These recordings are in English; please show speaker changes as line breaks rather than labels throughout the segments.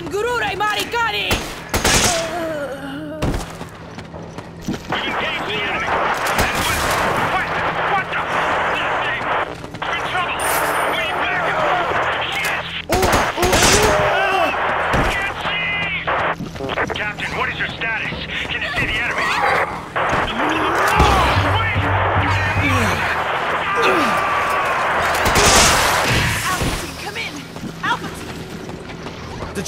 Ingurure Marikani!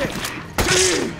Help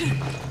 one?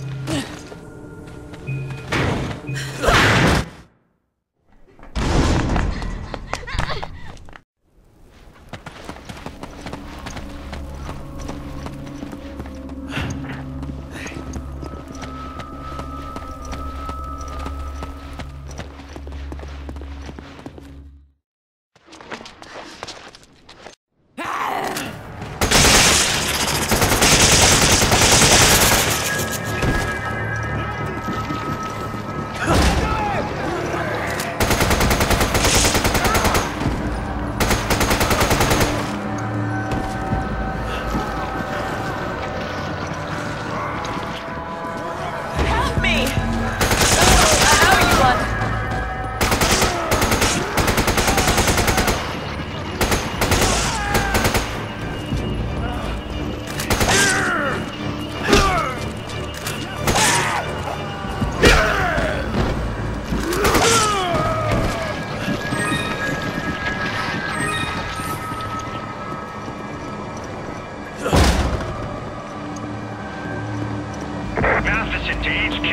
Mathison to HQ.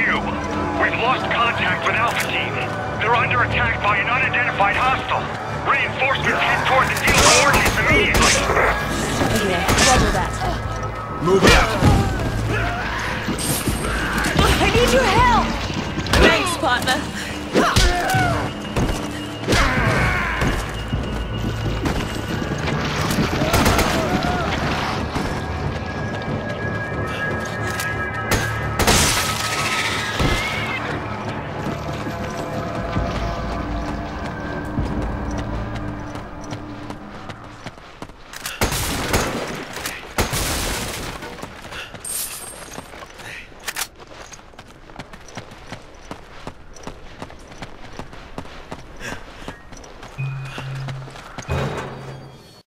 We've lost contact with Alpha Team. They're under attack by an unidentified hostile. Reinforcements head toward the deal coordinates immediately.
Okay, roger that.
Move out!
I need your help! Thanks, partner.